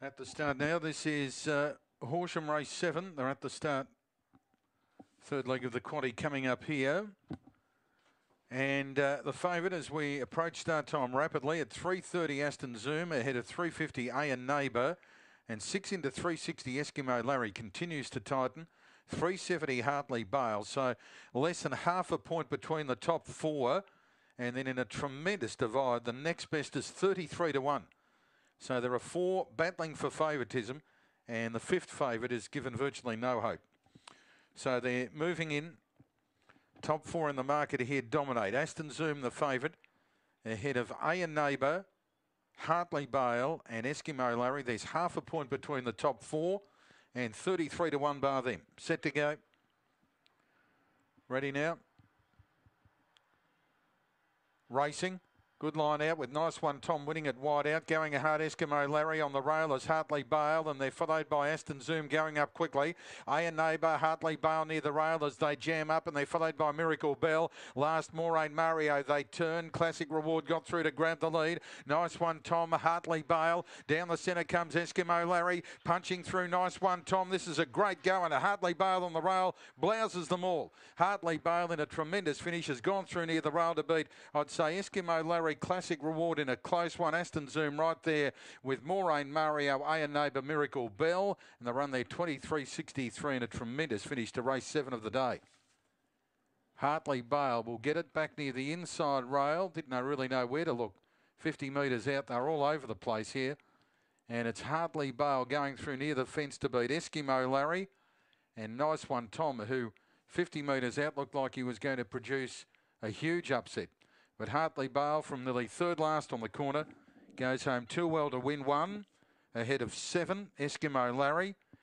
At the start now, this is uh, Horsham Race 7. They're at the start. Third leg of the quaddy coming up here. And uh, the favourite as we approach start time rapidly at 3.30 Aston Zoom ahead of 3.50 A and Neighbour and 6 into 360 Eskimo Larry continues to tighten. 370 Hartley Bale. So less than half a point between the top four. And then in a tremendous divide, the next best is 33 to 1. So there are four battling for favouritism, and the fifth favourite is given virtually no hope. So they're moving in. Top four in the market here dominate. Aston Zoom, the favourite, ahead of A and Neighbour, Hartley Bale, and Eskimo Larry. There's half a point between the top four, and 33 to 1 bar them. Set to go. Ready now. Racing. Good line out with nice one. Tom winning it wide out. Going a hard Eskimo Larry on the rail as Hartley Bale and they're followed by Aston Zoom going up quickly. A and Neighbour, Hartley Bale near the rail as they jam up and they're followed by Miracle Bell. Last Moraine Mario they turn. Classic Reward got through to grab the lead. Nice one Tom, Hartley Bale. Down the centre comes Eskimo Larry punching through. Nice one Tom. This is a great go and a Hartley Bale on the rail blouses them all. Hartley Bale in a tremendous finish has gone through near the rail to beat. I'd say Eskimo Larry classic reward in a close one. Aston Zoom right there with Moraine Mario, A and Neighbour Miracle Bell. And they run there 23.63 and a tremendous finish to race seven of the day. Hartley Bale will get it back near the inside rail. Didn't know, really know where to look. 50 metres out. They're all over the place here. And it's Hartley Bale going through near the fence to beat Eskimo Larry. And nice one, Tom, who 50 metres out looked like he was going to produce a huge upset. But Hartley Bale from nearly third last on the corner goes home too well to win one ahead of seven Eskimo Larry.